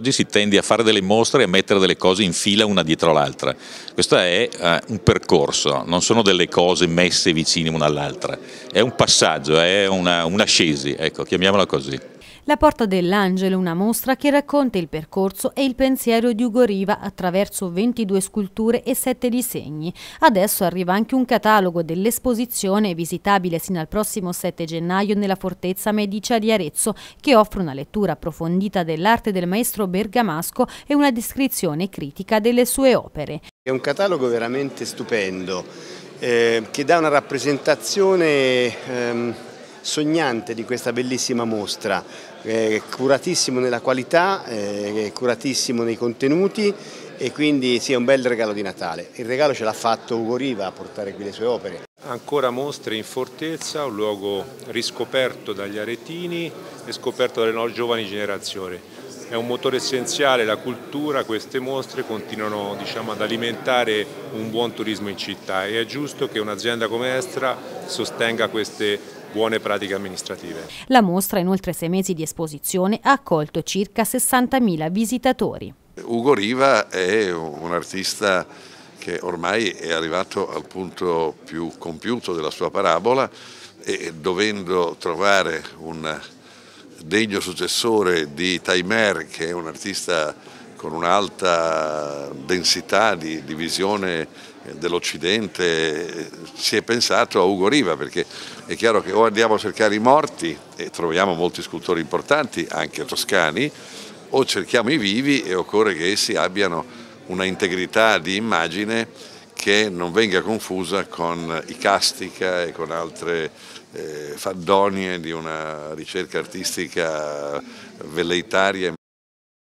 oggi si tende a fare delle mostre e a mettere delle cose in fila una dietro l'altra. Questo è uh, un percorso, non sono delle cose messe vicine una all'altra, è un passaggio, è una, un'ascesi, ecco, chiamiamola così. La Porta dell'Angelo, una mostra che racconta il percorso e il pensiero di Ugo Riva attraverso 22 sculture e 7 disegni. Adesso arriva anche un catalogo dell'esposizione visitabile sino al prossimo 7 gennaio nella Fortezza Medicia di Arezzo, che offre una lettura approfondita dell'arte del maestro bergamasco e una descrizione critica delle sue opere. È un catalogo veramente stupendo eh, che dà una rappresentazione ehm, sognante di questa bellissima mostra, eh, curatissimo nella qualità, eh, curatissimo nei contenuti e quindi sì, è un bel regalo di Natale. Il regalo ce l'ha fatto Ugo Riva a portare qui le sue opere. Ancora mostre in fortezza, un luogo riscoperto dagli aretini e scoperto dalle giovani generazioni. È un motore essenziale la cultura, queste mostre continuano diciamo, ad alimentare un buon turismo in città e è giusto che un'azienda come Estra sostenga queste buone pratiche amministrative. La mostra in oltre sei mesi di esposizione ha accolto circa 60.000 visitatori. Ugo Riva è un artista che ormai è arrivato al punto più compiuto della sua parabola e dovendo trovare un degno successore di Taimer che è un artista con un'alta densità di, di visione dell'Occidente, si è pensato a Ugo Riva perché è chiaro che o andiamo a cercare i morti e troviamo molti scultori importanti, anche toscani, o cerchiamo i vivi e occorre che essi abbiano una integrità di immagine che non venga confusa con i castica e con altre eh, fandonie di una ricerca artistica velleitaria.